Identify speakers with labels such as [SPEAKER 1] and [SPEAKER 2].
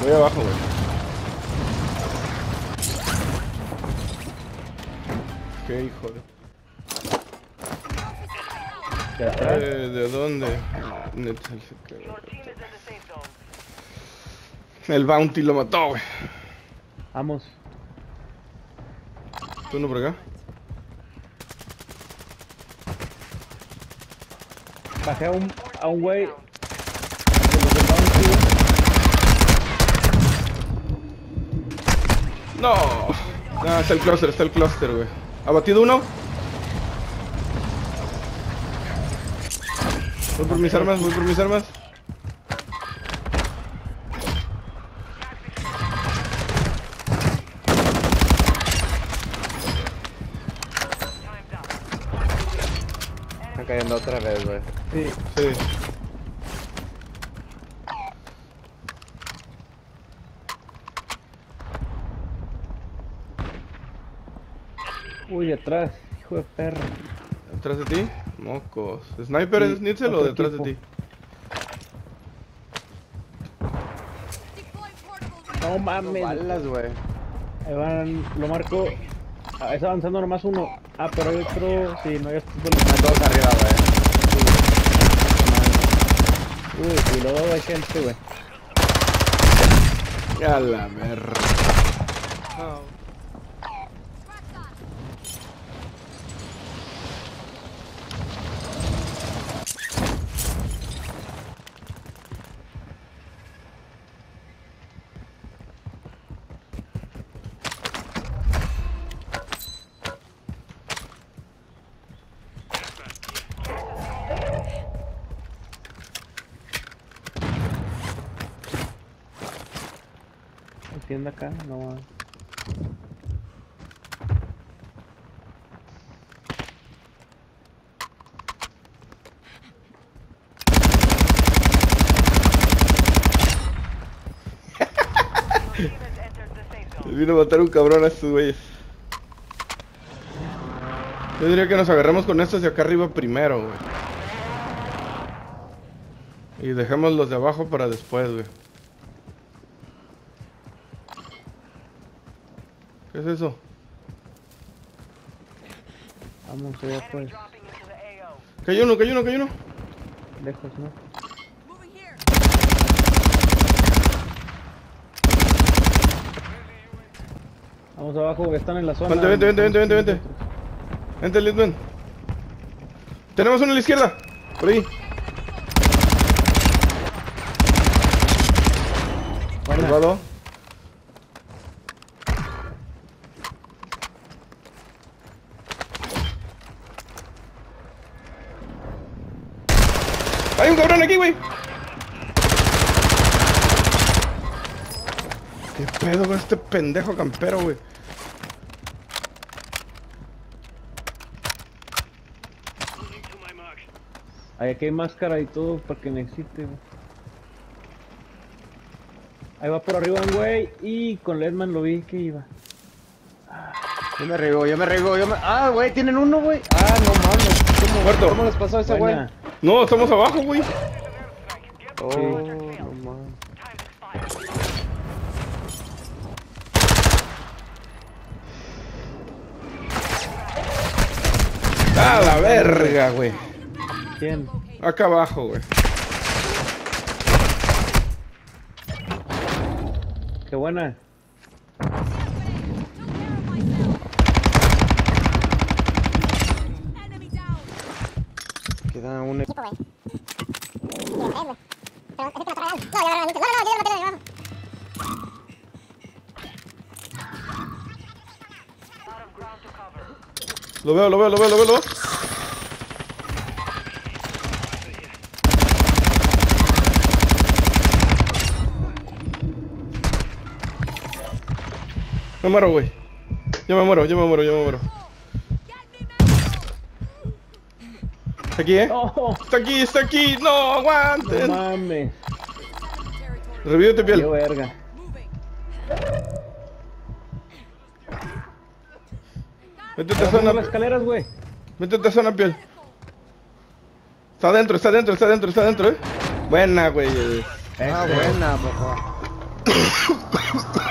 [SPEAKER 1] Voy abajo, güey. Qué hijo de...
[SPEAKER 2] ¿De atrás?
[SPEAKER 1] Eh, ¿De dónde? Neta. El Bounty lo mató, güey.
[SPEAKER 2] Vamos.
[SPEAKER 1] ¿Tú no por acá?
[SPEAKER 2] Bajé a un, a un güey.
[SPEAKER 1] No. No, está el cluster, está el cluster, güey. ¿Abatido uno? Voy por mis armas, voy por mis armas.
[SPEAKER 3] Están cayendo otra vez, güey.
[SPEAKER 2] Sí.
[SPEAKER 1] Sí.
[SPEAKER 2] Uy, detrás. Hijo de perro.
[SPEAKER 1] ¿Detrás de ti? Mocos. ¿Sniper
[SPEAKER 2] Sí,
[SPEAKER 1] es Nitzel o detrás
[SPEAKER 2] equipo.
[SPEAKER 1] de ti?
[SPEAKER 2] No mames.
[SPEAKER 3] Balas, güey.
[SPEAKER 2] Ahí van, lo marco. Ah, está avanzando nomás uno. Ah, pero hay otro. Sí, no hay otro.
[SPEAKER 3] Están todos arriba, güey.
[SPEAKER 2] Uy, y luego hay gente, güey.
[SPEAKER 1] A la verga.
[SPEAKER 2] Hay tienda acá, no.
[SPEAKER 1] Vino a matar un cabrón a estos güeyes. Yo diría que nos agarremos con estos de acá arriba primero, güey. Y dejemos los de abajo para después, güey. ¿Qué es eso?
[SPEAKER 2] Vamos allá, pues.
[SPEAKER 1] Cayó uno, cayó uno, cayó uno.
[SPEAKER 2] Lejos, ¿no? Vamos abajo, que están en la zona.
[SPEAKER 1] Vente, vente, vente, vente, vente, vente. Vente, Litman. Tenemos uno a la izquierda. Por ahí. Salvado. Hay un cabrón aquí, güey. ¿Qué pedo con este pendejo campero, güey?
[SPEAKER 2] Ahí aquí hay máscara y todo para que necesite, güey. Ahí va por arriba un güey y con Ledman lo vi que iba.
[SPEAKER 3] Yo me riego, yo me riego, yo me... Ah, güey, tienen uno, güey. Ah, no mames. ¿Cómo,
[SPEAKER 1] Muerto.
[SPEAKER 3] ¿Cómo les pasó a ese güey?
[SPEAKER 1] No, estamos abajo, güey.
[SPEAKER 3] Oh, no
[SPEAKER 4] expired.
[SPEAKER 1] A la verga, güey.
[SPEAKER 2] ¿Quién?
[SPEAKER 1] Acá abajo, güey.
[SPEAKER 2] Qué buena.
[SPEAKER 3] Un...
[SPEAKER 4] Out of ground to cover.
[SPEAKER 1] Lo veo, lo veo, lo veo, lo veo, lo veo. Me muero, güey. Yo me muero, yo me muero, yo me muero. Está aquí, ¿eh?
[SPEAKER 2] ¡Oh!
[SPEAKER 1] Está aquí, está aquí. No,
[SPEAKER 2] No
[SPEAKER 1] aguanten.
[SPEAKER 2] mames.
[SPEAKER 1] Revívete,
[SPEAKER 2] Qué
[SPEAKER 1] piel.
[SPEAKER 2] verga.
[SPEAKER 1] Métete
[SPEAKER 2] a las
[SPEAKER 1] zona,
[SPEAKER 2] escaleras, güey.
[SPEAKER 1] métete a zona, piel. Está adentro, está adentro, está adentro, está adentro, eh. Buena, güey.
[SPEAKER 3] Ah, buena, papá.